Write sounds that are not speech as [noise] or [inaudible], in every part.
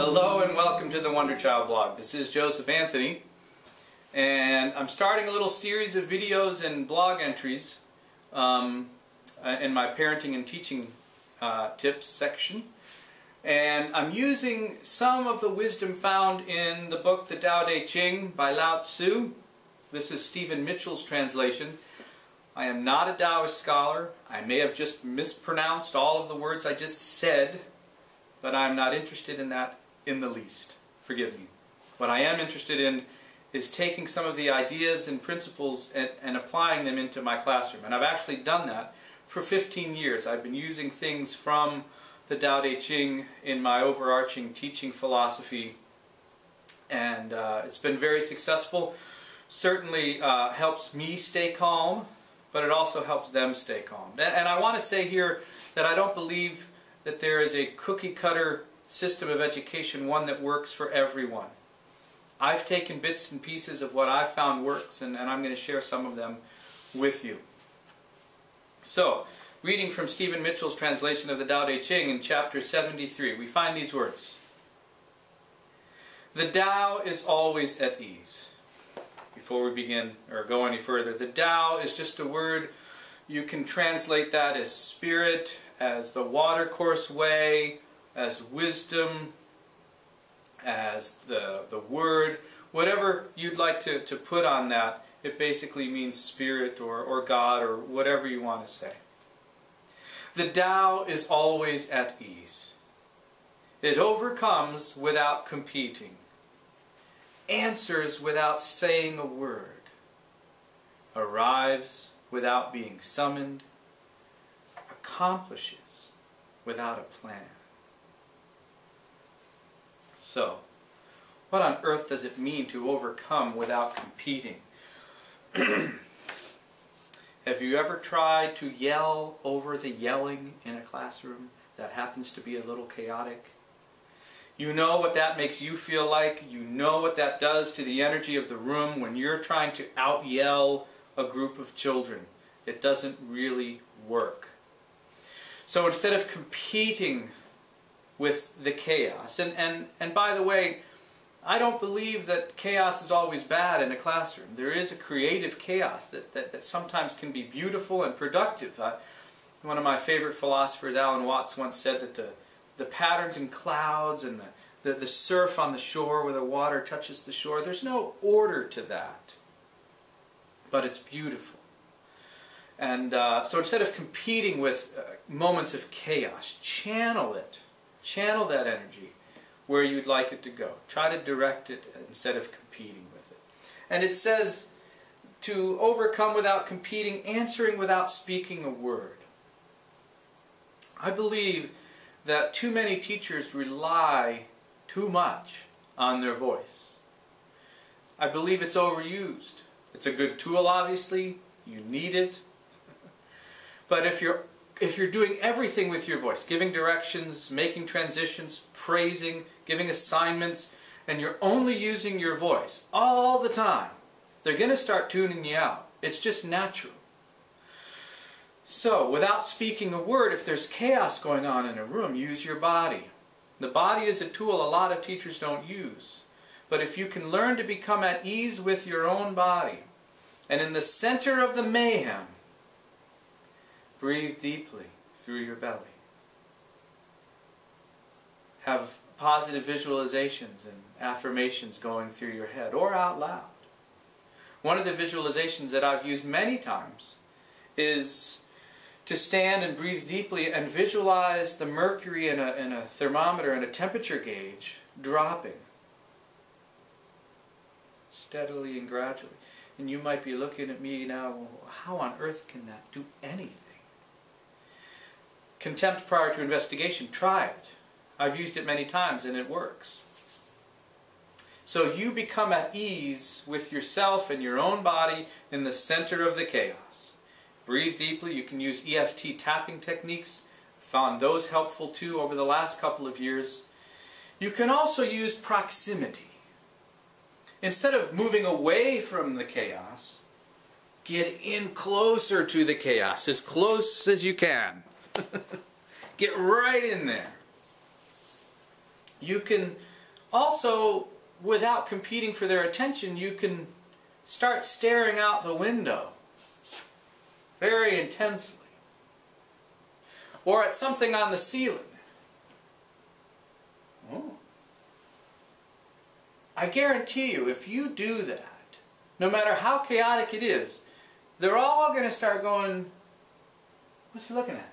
Hello and welcome to the Wonder Child blog. This is Joseph Anthony and I'm starting a little series of videos and blog entries um, uh, in my parenting and teaching uh, tips section and I'm using some of the wisdom found in the book The Tao Te Ching by Lao Tzu. This is Stephen Mitchell's translation. I am not a Taoist scholar. I may have just mispronounced all of the words I just said but I'm not interested in that in the least. Forgive me. What I am interested in is taking some of the ideas and principles and, and, applying them into my classroom. And I've actually done that for 15 years. I've been using things from the Tao Te Ching in my overarching teaching philosophy and uh, it's been very successful. Certainly uh, helps me stay calm, but it also helps them stay calm. And, and I want to say here that I don't believe that there is a cookie cutter system of education, one that works for everyone. I've taken bits and pieces of what I've found works, and, and I'm going to share some of them with you. So, reading from Stephen Mitchell's translation of the Tao Te Ching in chapter 73, we find these words. The Tao is always at ease. Before we begin or go any further, the Tao is just a word. You can translate that as spirit, as the watercourse way, as wisdom, as the, the word, whatever you'd like to, to put on that, it basically means spirit or, or God or whatever you want to say. The Tao is always at ease. It overcomes without competing, answers without saying a word, arrives without being summoned, accomplishes without a plan. So, what on earth does it mean to overcome without competing? [clears throat] Have you ever tried to yell over the yelling in a classroom that happens to be a little chaotic? You know what that makes you feel like. You know what that does to the energy of the room when you're trying to out yell a group of children. It doesn't really work. So instead of competing with the chaos, and, and, and by the way, I don't believe that chaos is always bad in a classroom. There is a creative chaos that, that, that sometimes can be beautiful and productive. Uh, one of my favorite philosophers, Alan Watts, once said that the, the patterns in clouds and the, the, the surf on the shore where the water touches the shore, there's no order to that. But it's beautiful. And uh, so instead of competing with uh, moments of chaos, channel it. Channel that energy where you'd like it to go. Try to direct it instead of competing with it. And it says to overcome without competing, answering without speaking a word. I believe that too many teachers rely too much on their voice. I believe it's overused. It's a good tool, obviously. You need it. [laughs] But if you're if you're doing everything with your voice, giving directions, making transitions, praising, giving assignments, and you're only using your voice all the time, they're going to start tuning you out. It's just natural. So, without speaking a word, if there's chaos going on in a room, use your body. The body is a tool a lot of teachers don't use. But if you can learn to become at ease with your own body, and in the center of the mayhem, Breathe deeply through your belly. Have positive visualizations and affirmations going through your head or out loud. One of the visualizations that I've used many times is to stand and breathe deeply and visualize the mercury in a, in a thermometer and a temperature gauge dropping steadily and gradually. And you might be looking at me now, how on earth can that do anything? Contempt prior to investigation, try it. I've used it many times and it works. So you become at ease with yourself and your own body in the center of the chaos. Breathe deeply. You can use EFT tapping techniques. Found those helpful too over the last couple of years. You can also use proximity. Instead of moving away from the chaos, get in closer to the chaos, as close as you can. Get right in there. You can also, without competing for their attention, you can start staring out the window very intensely. Or at something on the ceiling. Oh. I guarantee you, if you do that, no matter how chaotic it is, they're all going to start going, what's he looking at?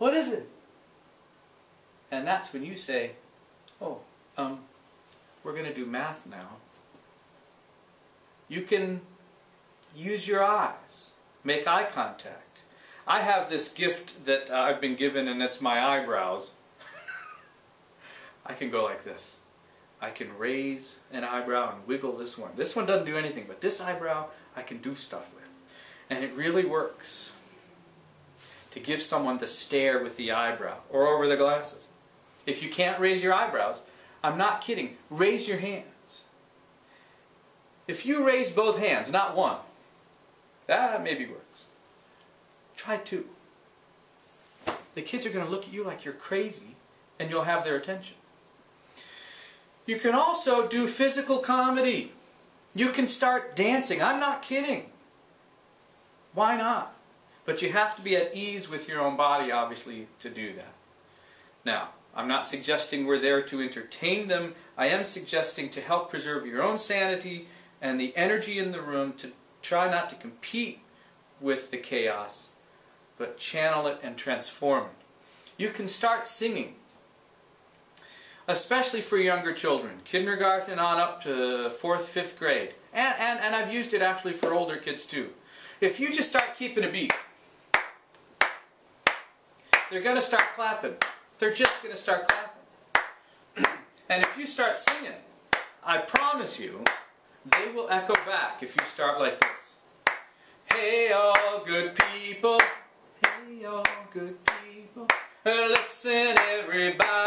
What is it? And that's when you say, oh, um, we're going to do math now. You can use your eyes, make eye contact. I have this gift that I've been given and it's my eyebrows. [laughs] I can go like this. I can raise an eyebrow and wiggle this one. This one doesn't do anything, but this eyebrow I can do stuff with. And it really works to give someone the stare with the eyebrow or over the glasses. If you can't raise your eyebrows, I'm not kidding, raise your hands. If you raise both hands, not one, that maybe works. Try two. The kids are going to look at you like you're crazy and you'll have their attention. You can also do physical comedy. You can start dancing. I'm not kidding. Why not? But you have to be at ease with your own body, obviously, to do that. Now, I'm not suggesting we're there to entertain them. I am suggesting to help preserve your own sanity and the energy in the room to try not to compete with the chaos, but channel it and transform it. You can start singing especially for younger children, kindergarten on up to fourth, fifth grade. And, and, and I've used it actually for older kids too. If you just start keeping a beat, they're going to start clapping. They're just going to start clapping. [clears throat] and if you start singing, I promise you, they will echo back if you start like this. Hey all good people, hey all good people, listen everybody.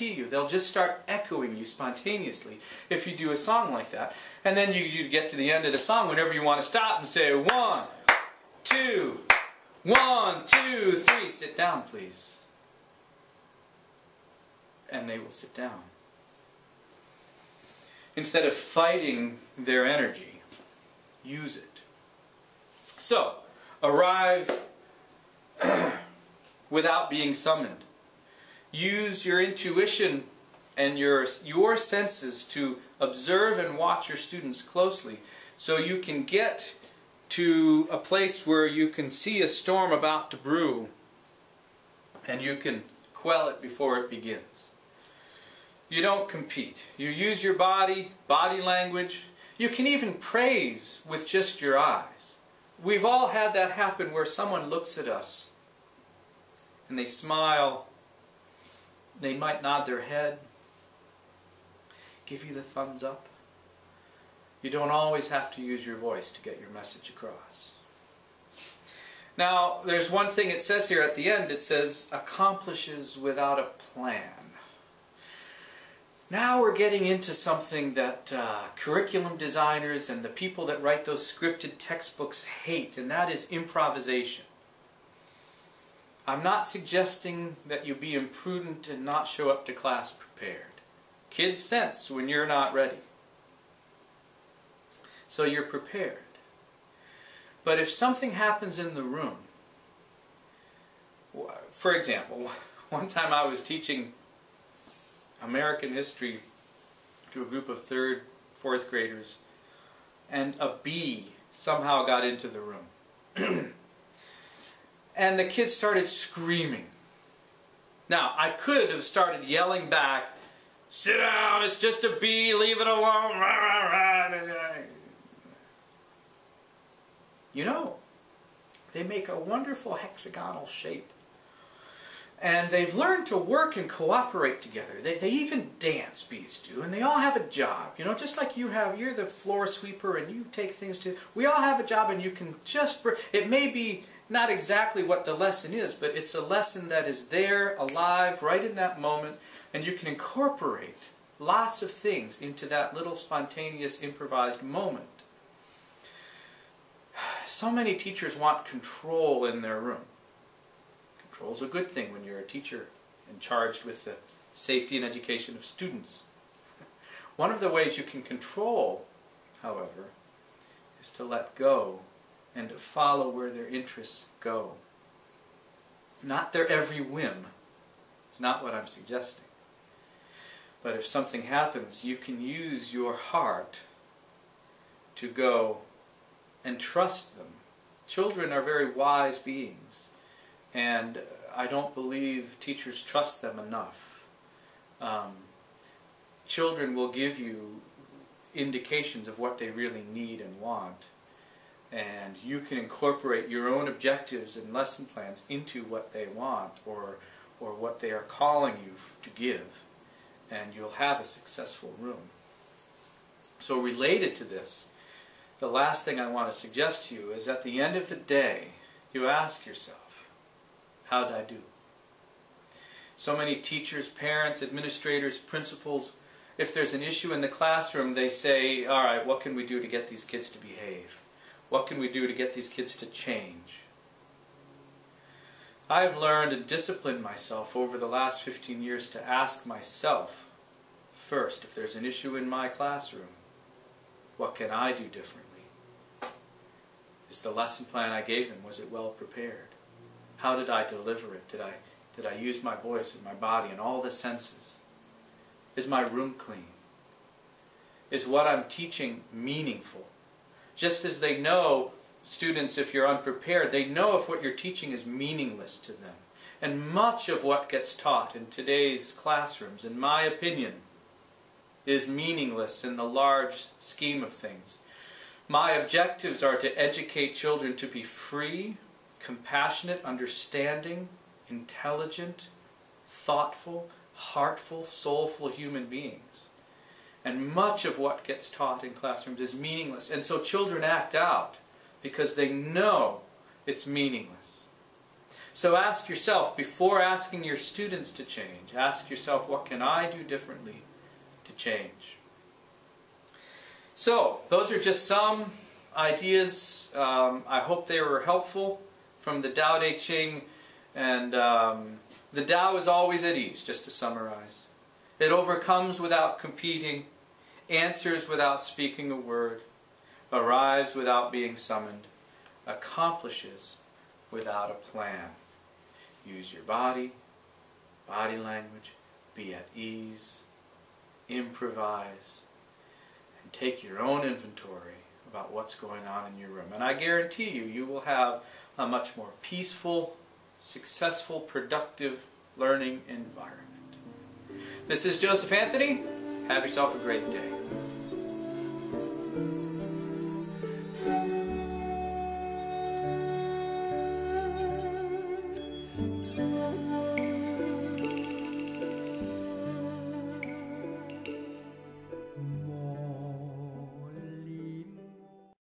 Guarantee you. They'll just start echoing you spontaneously if you do a song like that. And then you, you get to the end of the song whenever you want to stop and say, one, two, one, two, three. Sit down, please. And they will sit down. Instead of fighting their energy, use it. So, arrive [clears throat] without being summoned. Use your intuition and your, your senses to observe and watch your students closely so you can get to a place where you can see a storm about to brew and you can quell it before it begins. You don't compete. You use your body, body language. You can even praise with just your eyes. We've all had that happen where someone looks at us and they smile. They might nod their head, give you the thumbs up. You don't always have to use your voice to get your message across. Now, there's one thing it says here at the end. It says, accomplishes without a plan. Now we're getting into something that uh, curriculum designers and the people that write those scripted textbooks hate, and that is improvisation. I'm not suggesting that you be imprudent and not show up to class prepared. Kids sense when you're not ready so you're prepared. But if something happens in the room, for example, [laughs] one time I was teaching American history to a group of third, fourth graders, and a bee somehow got into the room. [clears throat] and the kids started screaming. Now, I could have started yelling back, sit down, it's just a bee, leave it alone. You know, they make a wonderful hexagonal shape. And they've learned to work and cooperate together. They, they even dance, bees do, and they all have a job. You know, just like you have, you're the floor sweeper and you take things to, we all have a job and you can just, it may be not exactly what the lesson is, but it's a lesson that is there, alive, right in that moment, and you can incorporate lots of things into that little spontaneous, improvised moment. [sighs] So many teachers want control in their room. Control is a good thing when you're a teacher and charged with the safety and education of students. [laughs] One of the ways you can control, however, is to let go and to follow where their interests go. Not their every whim. It's not what I'm suggesting. But if something happens, you can use your heart to go and trust them. Children are very wise beings, and I don't believe teachers trust them enough. Um, children will give you indications of what they really need and want and you can incorporate your own objectives and lesson plans into what they want or or what they are calling you to give and you'll have a successful room. So related to this the last thing I want to suggest to you is at the end of the day you ask yourself how did I do? So many teachers parents administrators principals if there's an issue in the classroom they say all right what can we do to get these kids to behave what can we do to get these kids to change? I have learned and disciplined myself over the last 15 years to ask myself first if there's an issue in my classroom, what can I do differently? Is the lesson plan I gave them, was it well prepared? How did I deliver it? Did I, did I use my voice and my body and all the senses? Is my room clean? Is what I'm teaching meaningful? Just as they know, students, if you're unprepared, they know if what you're teaching is meaningless to them. And much of what gets taught in today's classrooms, in my opinion, is meaningless in the large scheme of things. My objectives are to educate children to be free, compassionate, understanding, intelligent, thoughtful, heartful, soulful human beings. And much of what gets taught in classrooms is meaningless. And so children act out because they know it's meaningless. So ask yourself, before asking your students to change, ask yourself, what can I do differently to change? So, those are just some ideas. Um, I hope they were helpful from the Tao Te Ching. And um, the Tao is always at ease, just to summarize. It overcomes without competing, answers without speaking a word, arrives without being summoned, accomplishes without a plan. Use your body, body language, be at ease, improvise, and take your own inventory about what's going on in your room. And I guarantee you, you will have a much more peaceful, successful, productive learning environment. This is Joseph Anthony. Have yourself a great day.